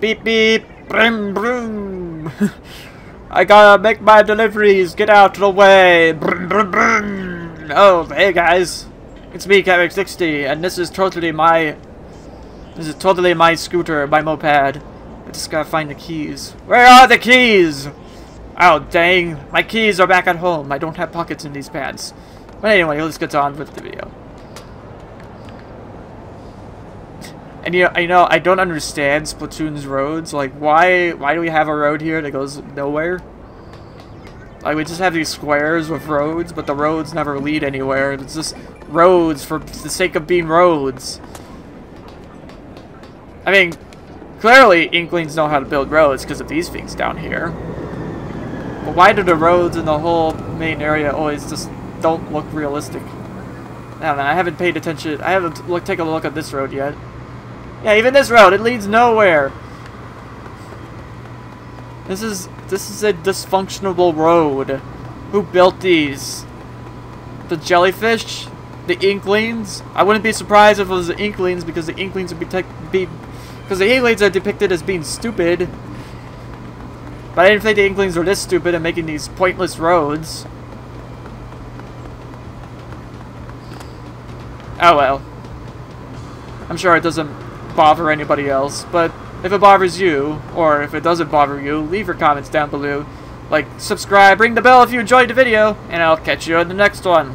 Beep beep. Brum brum. I gotta make my deliveries. Get out of the way. Brum, brum, brum. Oh, hey guys. It's me, CamX60, and this is totally my... This is totally my scooter, my moped. I just gotta find the keys. Where are the keys? Oh, dang. My keys are back at home. I don't have pockets in these pants. But anyway, let's get on with the video. And you know, you know, I don't understand Splatoon's roads. Like, why why do we have a road here that goes nowhere? Like, we just have these squares with roads, but the roads never lead anywhere. It's just roads for the sake of being roads. I mean, clearly Inklings know how to build roads because of these things down here. But why do the roads in the whole main area always just don't look realistic? I don't know, I haven't paid attention. I haven't look, taken a look at this road yet. Yeah, even this road, it leads nowhere. This is this is a dysfunctional road. Who built these? The jellyfish? The Inklings? I wouldn't be surprised if it was the Inklings because the Inklings would be be because the Inklings are depicted as being stupid. But I didn't think the Inklings were this stupid and making these pointless roads. Oh well. I'm sure it doesn't bother anybody else, but if it bothers you, or if it doesn't bother you, leave your comments down below. Like, subscribe, ring the bell if you enjoyed the video, and I'll catch you in the next one.